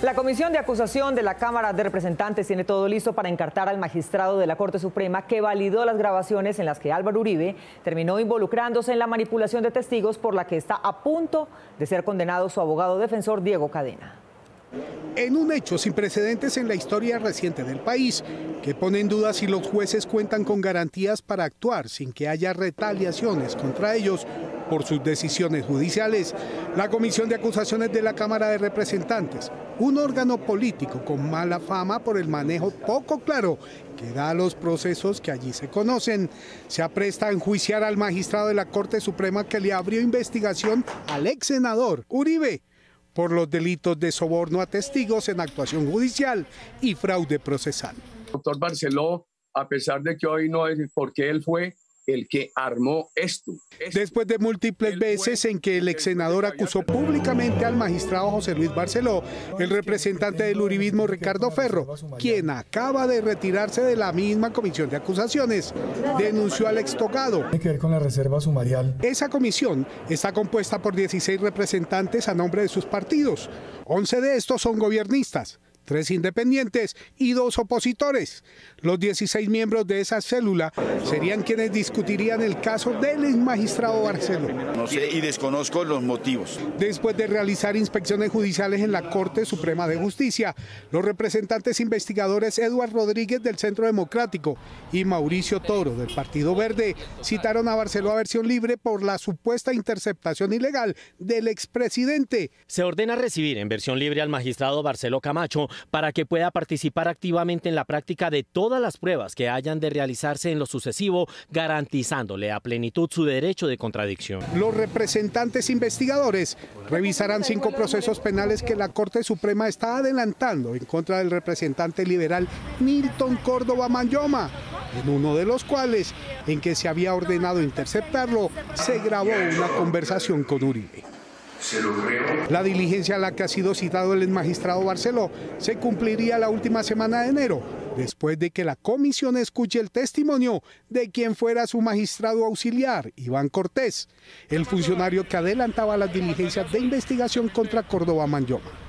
La comisión de acusación de la Cámara de Representantes tiene todo listo para encartar al magistrado de la Corte Suprema que validó las grabaciones en las que Álvaro Uribe terminó involucrándose en la manipulación de testigos por la que está a punto de ser condenado su abogado defensor Diego Cadena. En un hecho sin precedentes en la historia reciente del país, que pone en duda si los jueces cuentan con garantías para actuar sin que haya retaliaciones contra ellos por sus decisiones judiciales. La Comisión de Acusaciones de la Cámara de Representantes, un órgano político con mala fama por el manejo poco claro que da a los procesos que allí se conocen, se apresta a enjuiciar al magistrado de la Corte Suprema que le abrió investigación al ex senador Uribe por los delitos de soborno a testigos en actuación judicial y fraude procesal. Doctor Barceló, a pesar de que hoy no es porque él fue el que armó esto. Después de múltiples veces en que el ex senador acusó públicamente al magistrado José Luis Barceló, el representante del uribismo Ricardo Ferro, quien acaba de retirarse de la misma comisión de acusaciones, denunció al ex tocado. Tiene que ver con la reserva sumarial. Esa comisión está compuesta por 16 representantes a nombre de sus partidos. 11 de estos son gobiernistas tres independientes y dos opositores. Los 16 miembros de esa célula serían quienes discutirían el caso del ex magistrado Barceló. No sé y desconozco los motivos. Después de realizar inspecciones judiciales en la Corte Suprema de Justicia, los representantes investigadores Eduard Rodríguez del Centro Democrático y Mauricio Toro del Partido Verde citaron a Barceló a versión libre por la supuesta interceptación ilegal del expresidente. Se ordena recibir en versión libre al magistrado Barceló Camacho para que pueda participar activamente en la práctica de todas las pruebas que hayan de realizarse en lo sucesivo, garantizándole a plenitud su derecho de contradicción. Los representantes investigadores revisarán cinco procesos penales que la Corte Suprema está adelantando en contra del representante liberal Milton Córdoba Mayoma, en uno de los cuales, en que se había ordenado interceptarlo, se grabó una conversación con Uribe. La diligencia a la que ha sido citado el magistrado Barceló se cumpliría la última semana de enero, después de que la comisión escuche el testimonio de quien fuera su magistrado auxiliar, Iván Cortés, el funcionario que adelantaba las diligencias de investigación contra Córdoba Manyoma.